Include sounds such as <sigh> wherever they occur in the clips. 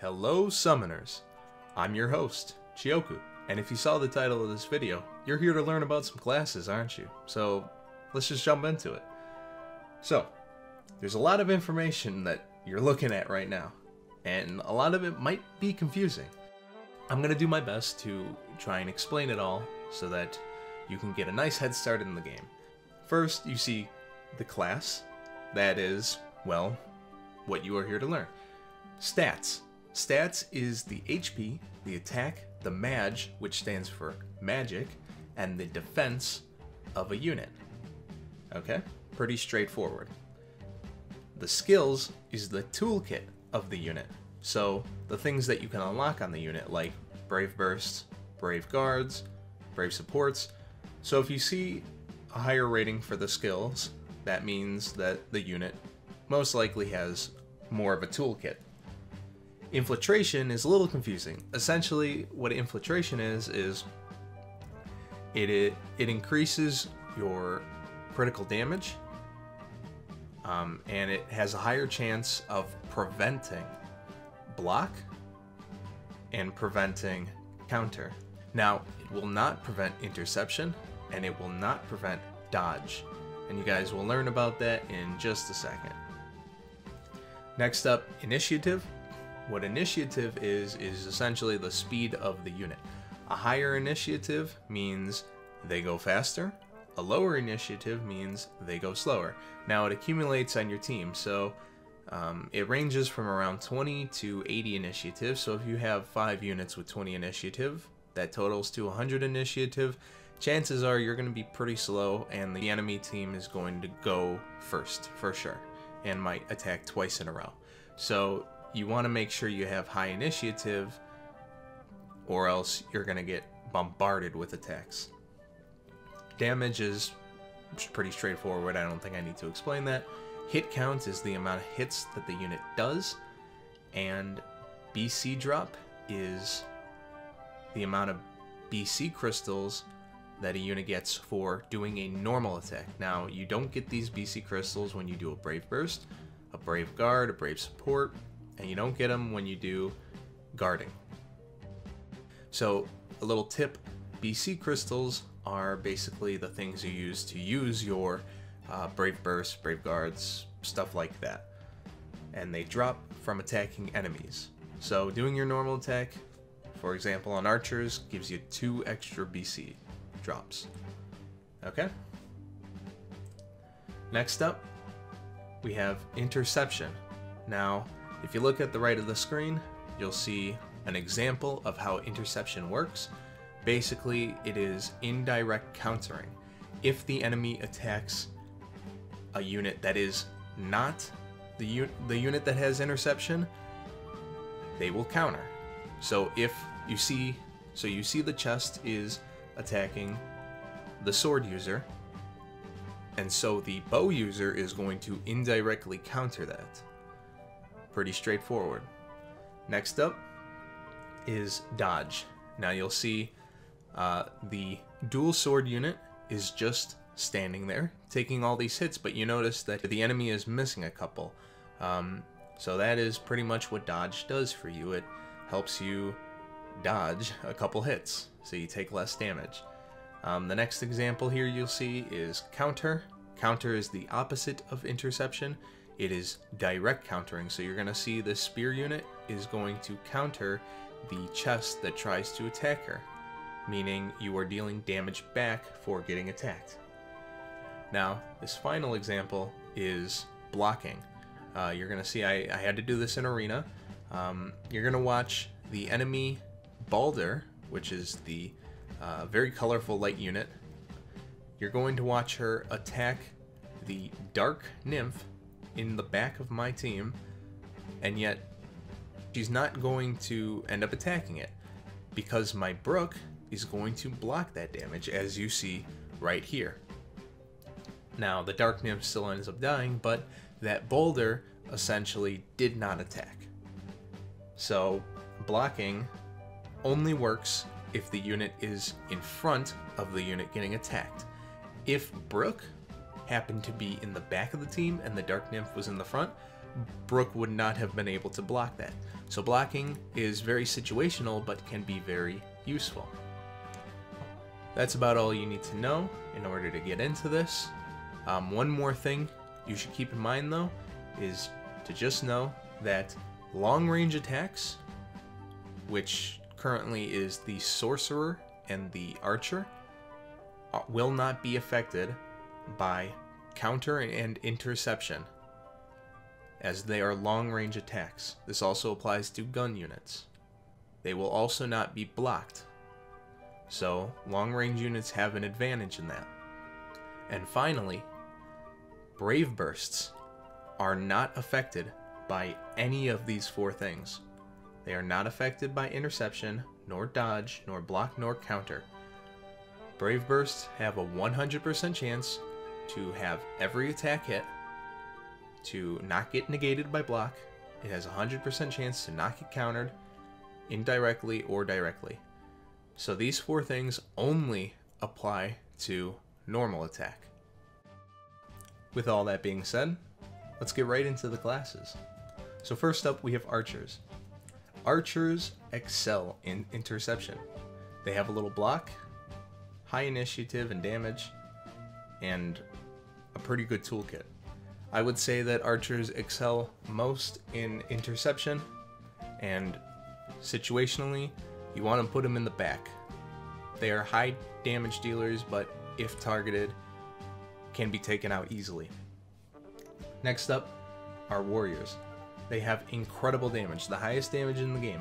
Hello, Summoners! I'm your host, Chioku, and if you saw the title of this video, you're here to learn about some classes, aren't you? So, let's just jump into it. So, there's a lot of information that you're looking at right now, and a lot of it might be confusing. I'm going to do my best to try and explain it all so that you can get a nice head start in the game. First, you see the class. That is, well, what you are here to learn. Stats. Stats is the HP, the attack, the Maj, which stands for magic, and the defense of a unit. Okay? Pretty straightforward. The skills is the toolkit of the unit. So, the things that you can unlock on the unit, like Brave Bursts, Brave Guards, Brave Supports. So, if you see a higher rating for the skills, that means that the unit most likely has more of a toolkit. Infiltration is a little confusing. Essentially, what infiltration is, is it, it, it increases your critical damage, um, and it has a higher chance of preventing block and preventing counter. Now, it will not prevent interception, and it will not prevent dodge. And you guys will learn about that in just a second. Next up, initiative. What initiative is, is essentially the speed of the unit. A higher initiative means they go faster. A lower initiative means they go slower. Now it accumulates on your team, so um, it ranges from around 20 to 80 initiative. So if you have 5 units with 20 initiative, that totals to 100 initiative. Chances are you're going to be pretty slow, and the enemy team is going to go first, for sure, and might attack twice in a row. So you want to make sure you have high initiative or else you're going to get bombarded with attacks. Damage is pretty straightforward. I don't think I need to explain that. Hit count is the amount of hits that the unit does. And BC drop is the amount of BC crystals that a unit gets for doing a normal attack. Now, you don't get these BC crystals when you do a Brave Burst, a Brave Guard, a Brave Support, and you don't get them when you do guarding. So, a little tip BC crystals are basically the things you use to use your uh, Brave Bursts, Brave Guards, stuff like that. And they drop from attacking enemies. So, doing your normal attack, for example, on archers, gives you two extra BC drops. Okay? Next up, we have interception. Now, if you look at the right of the screen, you'll see an example of how interception works. Basically, it is indirect countering. If the enemy attacks a unit that is not the, the unit that has interception, they will counter. So if you see, so you see the chest is attacking the sword user, and so the bow user is going to indirectly counter that. Pretty straightforward. Next up is dodge. Now you'll see uh, the dual sword unit is just standing there, taking all these hits, but you notice that the enemy is missing a couple. Um, so that is pretty much what dodge does for you. It helps you dodge a couple hits, so you take less damage. Um, the next example here you'll see is counter. Counter is the opposite of interception. It is direct countering, so you're going to see the spear unit is going to counter the chest that tries to attack her, meaning you are dealing damage back for getting attacked. Now, this final example is blocking. Uh, you're going to see I, I, had to do this in Arena. Um, you're going to watch the enemy Balder, which is the uh, very colorful light unit. You're going to watch her attack the Dark Nymph in the back of my team, and yet she's not going to end up attacking it because my Brook is going to block that damage as you see right here. Now, the Dark Nymph still ends up dying, but that Balder essentially did not attack. So, blocking only works if the unit is in front of the unit getting attacked. If Brook happened to be in the back of the team and the Dark Nymph was in the front, Brook would not have been able to block that. So blocking is very situational, but can be very useful. That's about all you need to know in order to get into this. Um, one more thing you should keep in mind though is to just know that long range attacks, which currently is the sorcerer and the archer, uh, will not be affected by counter and interception as they are long range attacks. This also applies to gun units. They will also not be blocked. So, long range units have an advantage in that. And finally, Brave Bursts are not affected by any of these four things. They are not affected by interception, nor dodge, nor block, nor counter. Brave Bursts have a 100% chance to have every attack hit, to not get negated by block. It has a 100% chance to not get countered, indirectly or directly. So these four things only apply to normal attack. With all that being said, let's get right into the classes. So first up, we have archers. Archers excel in interception. They have a little block, high initiative and damage, and a pretty good toolkit. I would say that archers excel most in interception, and situationally, you want to put them in the back. They are high damage dealers, but if targeted, can be taken out easily. Next up are warriors. They have incredible damage, the highest damage in the game.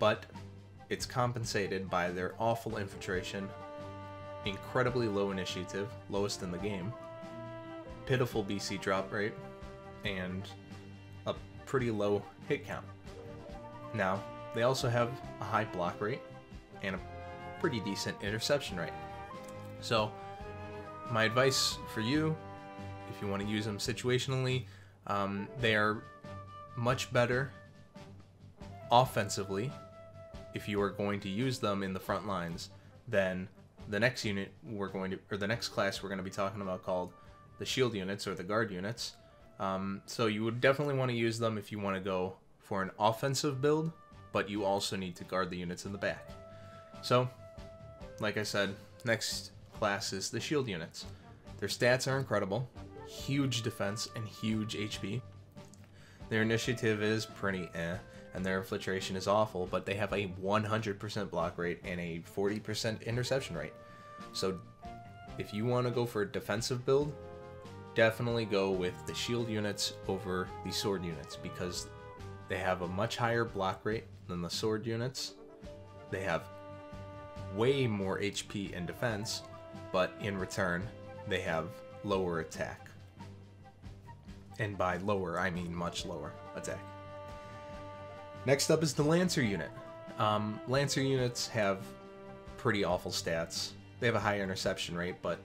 But it's compensated by their awful infiltration, incredibly low initiative, lowest in the game, pitiful BC drop rate, and a pretty low hit count. Now, they also have a high block rate and a pretty decent interception rate. So, my advice for you, if you want to use them situationally, um, they are much better offensively if you are going to use them in the front lines than the next unit we're going to, or the next class we're going to be talking about called the shield units or the guard units. Um, so you would definitely want to use them if you want to go for an offensive build, but you also need to guard the units in the back. So, like I said, next class is the shield units. Their stats are incredible, huge defense and huge HP. Their initiative is pretty eh, and their infiltration is awful, but they have a 100% block rate and a 40% interception rate. So if you want to go for a defensive build, definitely go with the shield units over the sword units because they have a much higher block rate than the sword units. They have way more HP and defense, but in return, they have lower attack. And by lower, I mean much lower attack. Next up is the Lancer unit. Um, Lancer units have pretty awful stats. They have a high interception rate, but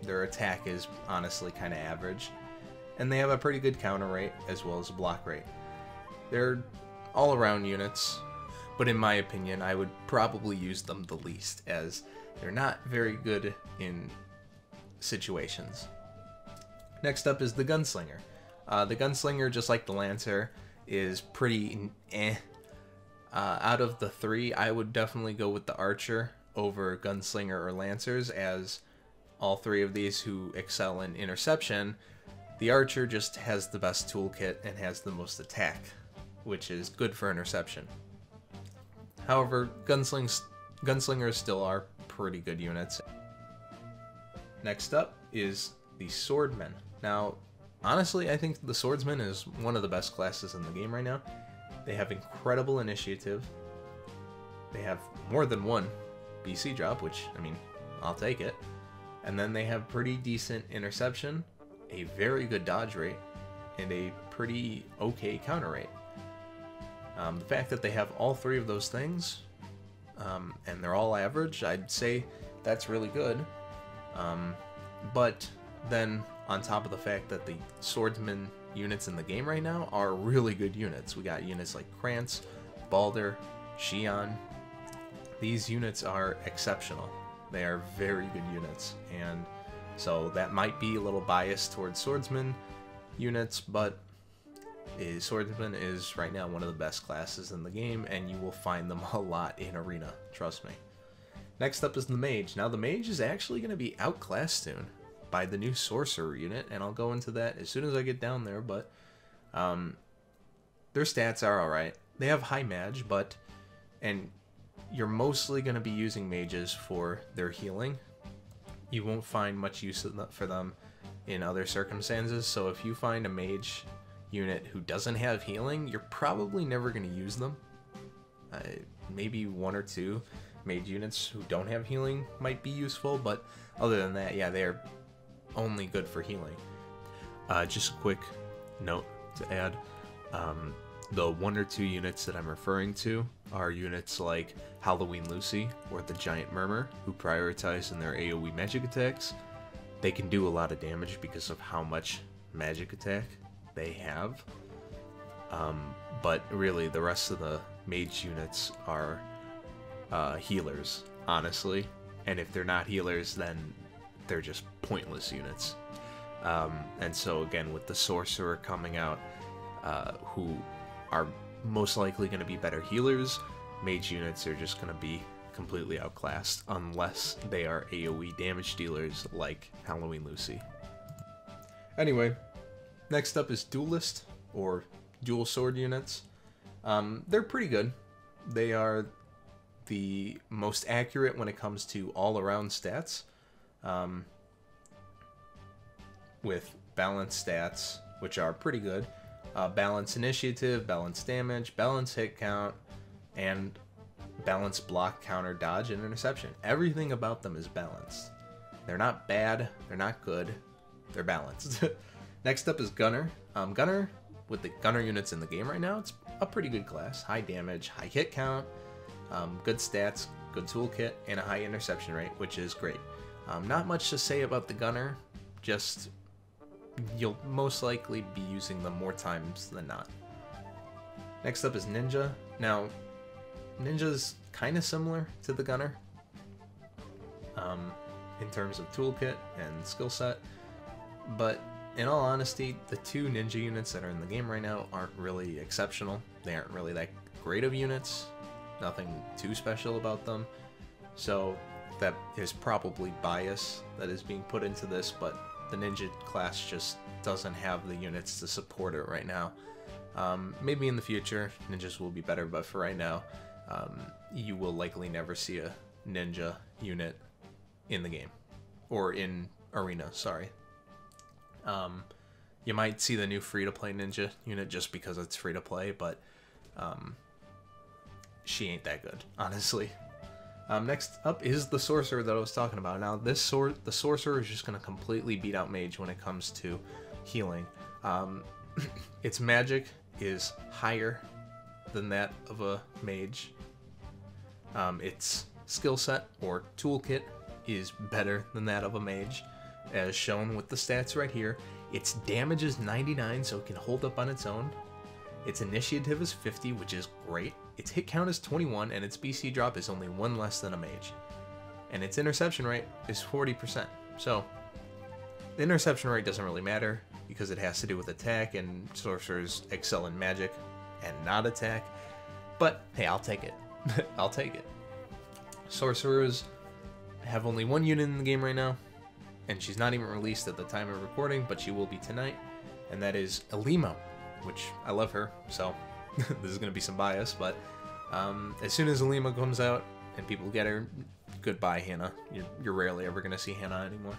their attack is honestly kind of average. And they have a pretty good counter rate as well as a block rate. They're all around units, but in my opinion, I would probably use them the least, as they're not very good in situations. Next up is the Gunslinger. Uh, the Gunslinger, just like the Lancer, is pretty eh. Uh, out of the three, I would definitely go with the Archer over Gunslinger or Lancers, as all three of these who excel in interception, the Archer just has the best toolkit and has the most attack, which is good for interception. However, gunslings, gunslingers still are pretty good units. Next up is the Swordmen. Now, honestly, I think the Swordsman is one of the best classes in the game right now. They have incredible initiative. They have more than one BC drop, which, I mean, I'll take it. And then they have pretty decent interception, a very good dodge rate, and a pretty okay counter rate. Um, the fact that they have all three of those things, um, and they're all average, I'd say that's really good. Um, but then, on top of the fact that the swordsman units in the game right now are really good units, we got units like Krantz, Balder, Xion. These units are exceptional. They are very good units, and so that might be a little biased towards swordsman units, but Swordsman is right now one of the best classes in the game, and you will find them <laughs> a lot in Arena, trust me. Next up is the Mage. Now the Mage is actually going to be outclassed soon by the new Sorcerer unit, and I'll go into that as soon as I get down there, but um, their stats are alright. They have high Mage, but, and you're mostly going to be using mages for their healing. You won't find much use for them in other circumstances, so if you find a mage unit who doesn't have healing, you're probably never going to use them. Uh, maybe one or two mage units who don't have healing might be useful, but other than that, yeah, they're only good for healing. Uh, just a quick note to add. Um, the one or two units that I'm referring to are units like Halloween Lucy or the Giant Murmur, who prioritize in their AoE magic attacks. They can do a lot of damage because of how much magic attack they have. Um, but really, the rest of the mage units are uh, healers, honestly. And if they're not healers, then they're just pointless units. Um, and so, again, with the sorcerer coming out, uh, who are most likely going to be better healers. Mage units are just going to be completely outclassed unless they are AoE damage dealers like Halloween Lucy. Anyway, next up is Duelist, or Dual Sword units. Um, they're pretty good. They are the most accurate when it comes to all-around stats. Um, with balanced stats, which are pretty good uh, balance initiative, balance damage, balance hit count, and balance block, counter, dodge, and interception. Everything about them is balanced. They're not bad, they're not good, they're balanced. <laughs> Next up is Gunner. Um, Gunner, with the Gunner units in the game right now, it's a pretty good class. High damage, high hit count, um, good stats, good toolkit, and a high interception rate, which is great. Um, not much to say about the Gunner, just you'll most likely be using them more times than not. Next up is Ninja. Now, Ninja's kind of similar to the Gunner um, in terms of toolkit and skill set, but in all honesty, the two Ninja units that are in the game right now aren't really exceptional. They aren't really that great of units, nothing too special about them. So that is probably bias that is being put into this, but the ninja class just doesn't have the units to support it right now. Um, maybe in the future, ninjas will be better, but for right now, um, you will likely never see a ninja unit in the game. Or in Arena, sorry. Um, you might see the new free-to-play ninja unit just because it's free-to-play, but um, she ain't that good, honestly. Um, next up is the sorcerer that I was talking about. Now, this sor the sorcerer is just going to completely beat out mage when it comes to healing. Um, <coughs> its magic is higher than that of a mage. Um, its skill set or toolkit is better than that of a mage, as shown with the stats right here. Its damage is 99, so it can hold up on its own. Its initiative is 50, which is great. Its hit count is 21, and its BC drop is only one less than a mage. And its interception rate is 40%. So, the interception rate doesn't really matter because it has to do with attack, and sorcerers excel in magic and not attack. But hey, I'll take it. <laughs> I'll take it. Sorcerers have only one unit in the game right now, and she's not even released at the time of recording, but she will be tonight, and that is Alimo, which I love her, so <laughs> this is going to be some bias, but um, as soon as Alima comes out and people get her, goodbye, Hannah. You're, you're rarely ever going to see Hannah anymore.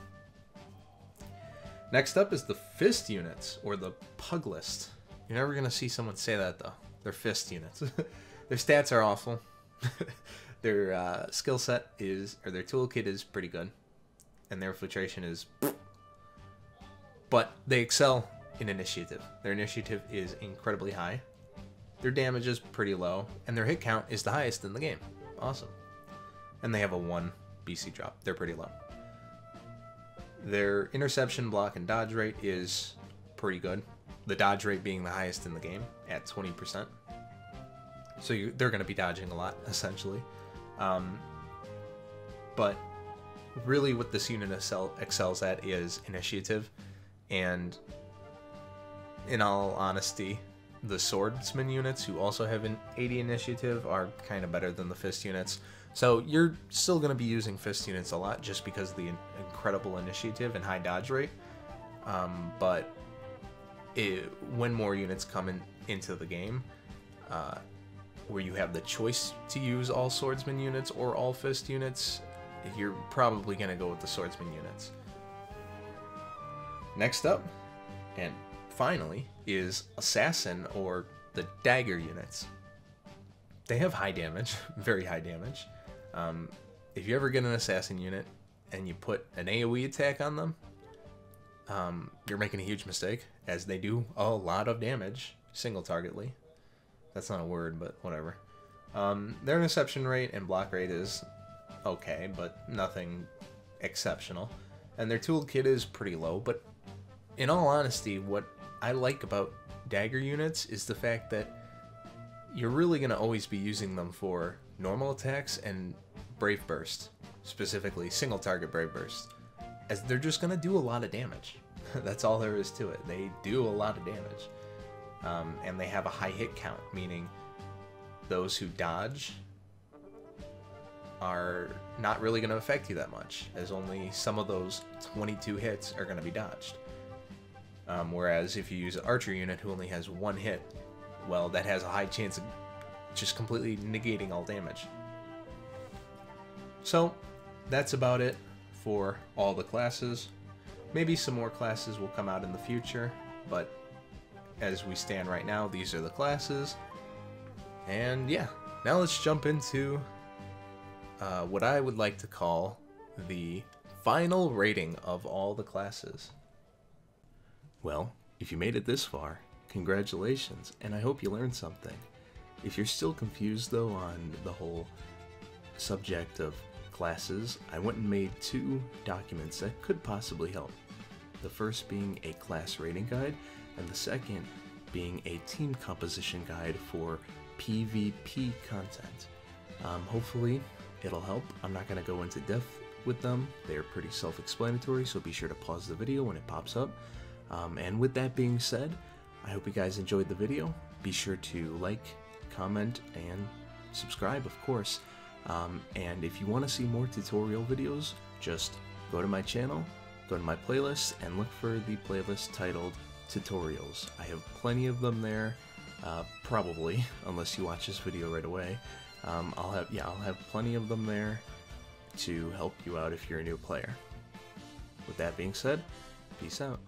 Next up is the fist units, or the pugilist. You're never going to see someone say that, though. They're fist units. <laughs> their stats are awful. <laughs> their uh, skill set is, or their toolkit is pretty good. And their filtration is... But they excel in initiative. Their initiative is incredibly high. Their damage is pretty low, and their hit count is the highest in the game. Awesome. And they have a 1 BC drop. They're pretty low. Their interception, block, and dodge rate is pretty good. The dodge rate being the highest in the game at 20%. So you, they're going to be dodging a lot, <laughs> essentially. Um, but really what this unit excel, excels at is initiative. And in all honesty, the swordsman units who also have an 80 initiative are kind of better than the fist units. So you're still going to be using fist units a lot just because of the incredible initiative and high dodge rate. Um, but it, when more units come in, into the game, uh, where you have the choice to use all swordsman units or all fist units, you're probably going to go with the swordsman units. Next up, and finally, is assassin or the dagger units. They have high damage, <laughs> very high damage. Um, if you ever get an assassin unit and you put an AoE attack on them, um, you're making a huge mistake, as they do a lot of damage single targetly. That's not a word, but whatever. Um, their interception rate and block rate is okay, but nothing exceptional. And their toolkit is pretty low, but in all honesty, what I like about dagger units is the fact that you're really going to always be using them for normal attacks and Brave Burst, specifically single target Brave Burst, as they're just going to do a lot of damage. <laughs> That's all there is to it. They do a lot of damage. Um, and they have a high hit count, meaning those who dodge are not really going to affect you that much, as only some of those 22 hits are going to be dodged. Um, whereas if you use an archer unit who only has one hit, well, that has a high chance of just completely negating all damage. So, that's about it for all the classes. Maybe some more classes will come out in the future, but as we stand right now, these are the classes. And yeah, now let's jump into uh, what I would like to call the final rating of all the classes. Well, if you made it this far, congratulations, and I hope you learned something. If you're still confused though on the whole subject of classes, I went and made two documents that could possibly help. The first being a class rating guide, and the second being a team composition guide for PvP content. Um, hopefully, it'll help. I'm not going to go into depth with them, they're pretty self explanatory, so be sure to pause the video when it pops up. Um, and with that being said, I hope you guys enjoyed the video. Be sure to like, comment, and subscribe, of course. Um, and if you want to see more tutorial videos, just go to my channel, go to my playlist, and look for the playlist titled Tutorials. I have plenty of them there, uh, probably, <laughs> unless you watch this video right away. Um, I'll have yeah, I'll have plenty of them there to help you out if you're a new player. With that being said, peace out.